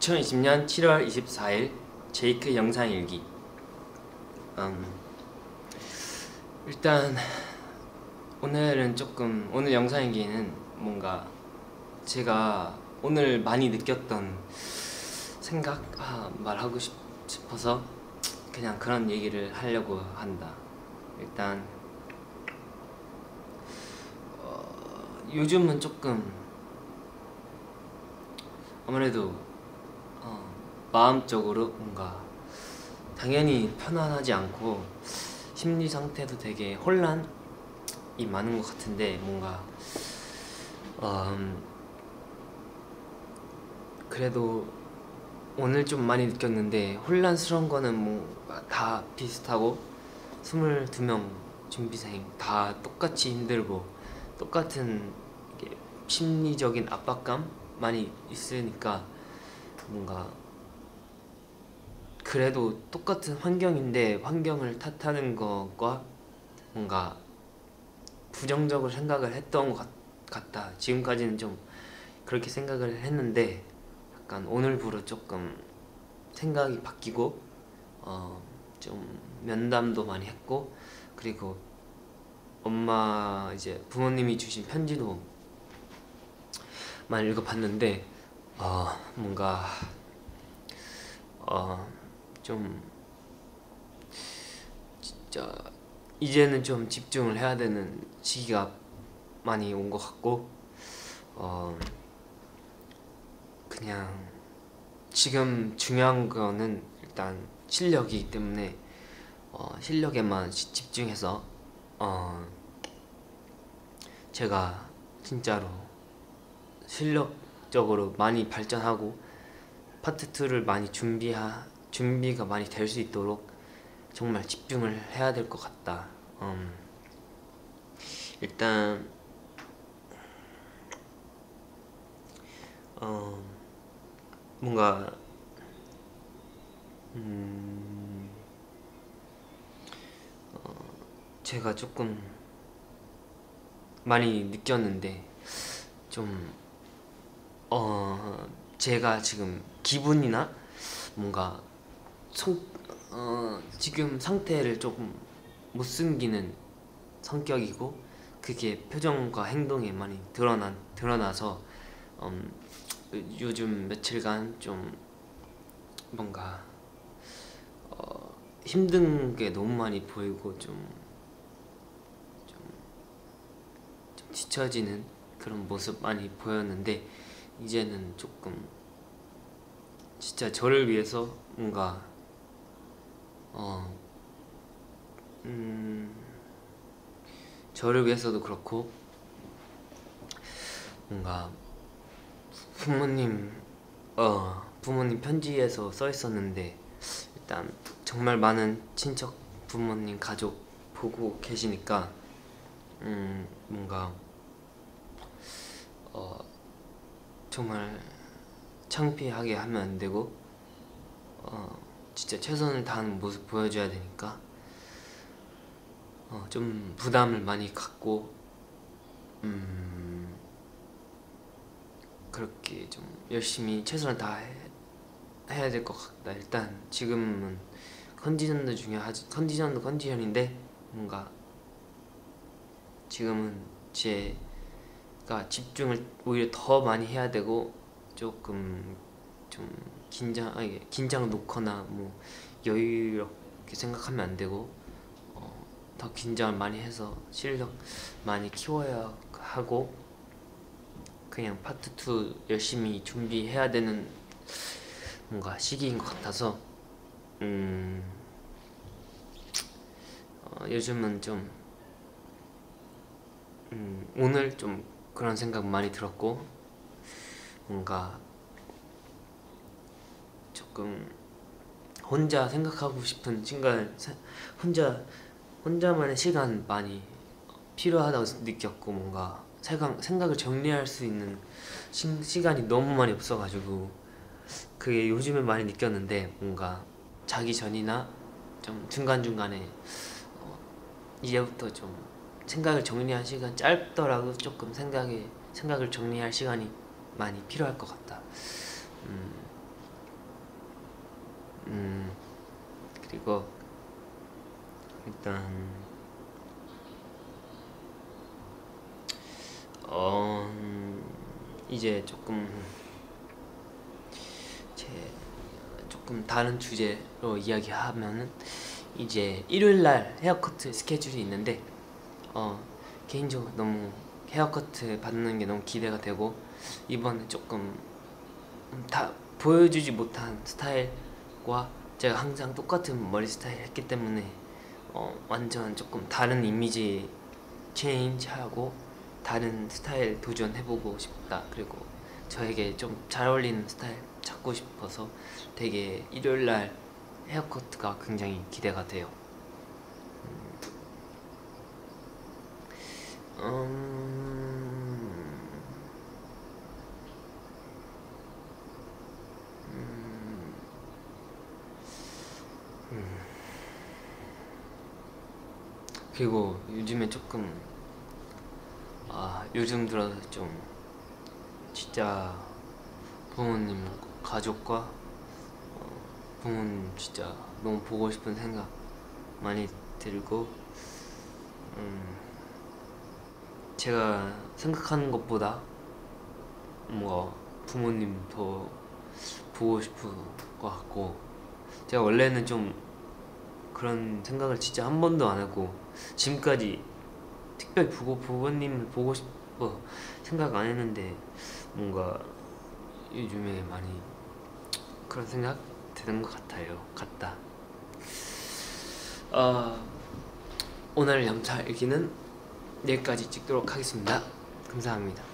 2020년 7월 24일 제이크 영상 일기. 음, 일단 오늘은 조금 오늘 영상 일기는 뭔가 제가 오늘 많이 느꼈던 생각 아, 말하고 싶, 싶어서 그냥 그런 얘기를 하려고 한다. 일단 어, 요즘은 조금 아무래도 어, 마음적으로 뭔가 당연히 편안하지 않고 심리 상태도 되게 혼란이 많은 것 같은데 뭔가 음, 그래도 오늘 좀 많이 느꼈는데 혼란스러운 거는 뭐 다 비슷하고 22명 준비생 다 똑같이 힘들고 똑같은 심리적인 압박감 많이 있으니까 뭔가 그래도 똑같은 환경인데 환경을 탓하는 것과 뭔가 부정적으로 생각을 했던 것 같 다. 지금까지는 좀 그렇게 생각을 했는데 약간 오늘부로 조금 생각이 바뀌고 어 좀 면담도 많이 했고 그리고 엄마 이제 부모님이 주신 편지도 많이 읽어봤는데 어 뭔가 어 좀 진짜 이제는 좀 집중을 해야 되는 시기가 많이 온 것 같고 어 그냥 지금 중요한 거는 일단 실력이기 때문에 어 실력에만 집중해서 어 제가 진짜로 실력적으로 많이 발전하고 파트 2를 많이 준비하 준비가 많이 될 수 있도록 정말 집중을 해야 될 것 같다. 음, 일단 어 뭔가 음 어, 제가 조금 많이 느꼈는데 좀 어, 제가 지금 기분이나 뭔가 성, 어, 지금 상태를 조금 못 숨기는 성격이고 그게 표정과 행동에 많이 드러난, 드러나서 음, 요즘 며칠간 좀 뭔가 어, 힘든 게 너무 많이 보이고 좀, 좀, 좀 뒤처지는 그런 모습 많이 보였는데 이제는 조금 진짜 저를 위해서 뭔가 어 음, 저를 위해서도 그렇고 뭔가 부모님 어 부모님 편지에서 써 있었는데 일단 정말 많은 친척 부모님 가족 보고 계시니까 음 뭔가 어 정말 창피하게 하면 안 되고 어 진짜 최선을 다하는 모습 보여줘야 되니까 어, 좀 부담을 많이 갖고 음 그렇게 좀 열심히 최선을 다 해 해야 될 것 같다. 일단 지금은 컨디션도 중요하지 컨디션도 컨디션인데 뭔가 지금은 제 가 집중을 오히려 더 많이 해야 되고 조금 좀 긴장 아니 긴장 놓거나 뭐 여유롭게 생각하면 안 되고 어, 더 긴장을 많이 해서 실력 많이 키워야 하고 그냥 파트 2 열심히 준비해야 되는 뭔가 시기인 것 같아서 음 어, 요즘은 좀 음, 오늘 좀 그런 생각 많이 들었고 뭔가 조금 혼자 생각하고 싶은 시간 혼자 혼자만의 시간 많이 필요하다고 느꼈고 뭔가 생각, 생각을 정리할 수 있는 시, 시간이 너무 많이 없어가지고 그게 요즘에 많이 느꼈는데 뭔가 자기 전이나 좀 중간중간에 어, 이제부터 좀 생각을 정리할 시간 짧더라도 조금 생각에 생각을 정리할 시간이 많이 필요할 것 같다. 음, 음 그리고 일단 어 음, 이제 조금 제 조금 다른 주제로 이야기하면은 이제 일요일 날 헤어커트 스케줄이 있는데 어 개인적으로 너무 헤어커트 받는 게 너무 기대가 되고 이번에 조금 다 보여주지 못한 스타일과 제가 항상 똑같은 머리 스타일 했기 때문에 어 완전 조금 다른 이미지 체인지하고 다른 스타일 도전해보고 싶다. 그리고 저에게 좀 잘 어울리는 스타일 찾고 싶어서 되게 일요일날 헤어커트가 굉장히 기대가 돼요 음... 음... 음... 그리고 요즘에 조금 아 요즘 들어서 좀 진짜 부모님 가족과 어, 부모님 진짜 너무 보고 싶은 생각 많이 들고 음 제가 생각하는 것보다 뭔가 부모님 더 보고 싶은 것 같고 제가 원래는 좀 그런 생각을 진짜 한 번도 안 하고 지금까지 특별히 보고 부모님을 보고 싶어 생각 안 했는데 뭔가 요즘에 많이 그런 생각 드는 것 같아요. 같다. 어, 오늘 영상 일기는 여기까지 찍도록 하겠습니다. 감사합니다